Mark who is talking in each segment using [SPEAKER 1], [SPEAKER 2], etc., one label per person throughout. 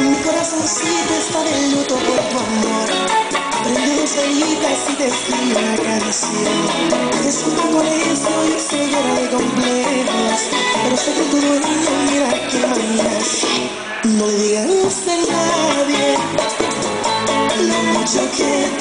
[SPEAKER 1] Mi corazoncito está de luto por tu amor. Prende dos velitas y te escribe una canción. Disculpa con eso y se llena de complejos. Pero sé que tu dueño mira que mañana No le digas a nadie lo mucho que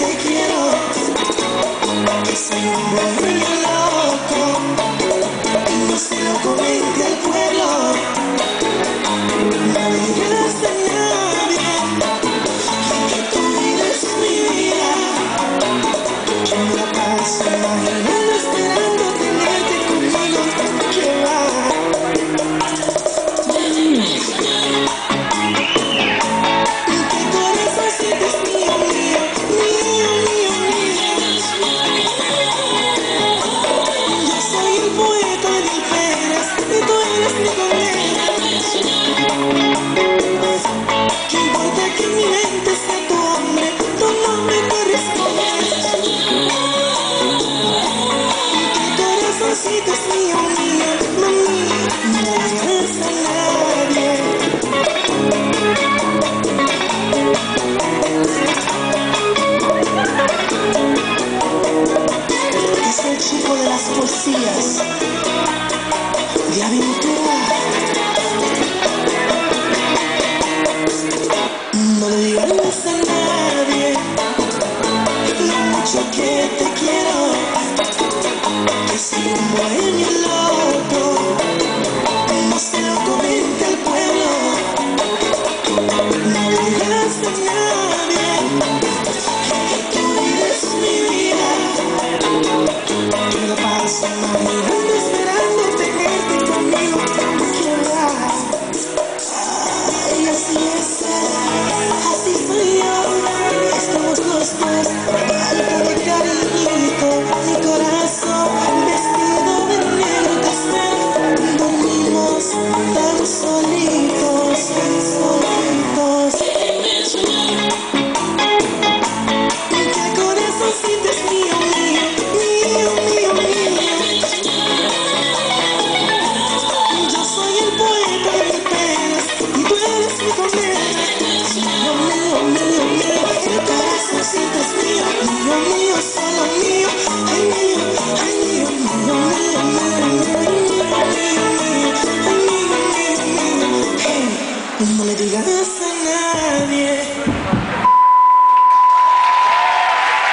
[SPEAKER 1] Don't Chico de las poesías de aventura. No le digas a nadie lo mucho que te quiero. Que soy un bohemio loco. No se lo comente al pueblo. No le digas a nadie Christ. No le digas a nadie.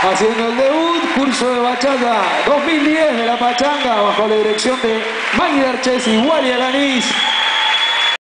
[SPEAKER 2] Haciendo el debut, curso de bachata 2010 de la Pachanga, bajo la dirección de Maggie Darches y Wally.